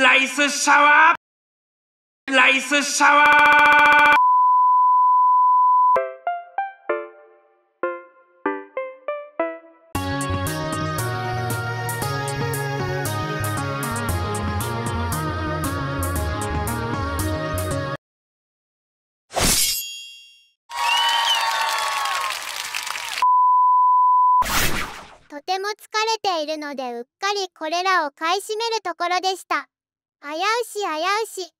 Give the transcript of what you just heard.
ライスシャワーライスシャワーとても疲れているのでうっかりこれらを買い占めるところでした。危うし危うし。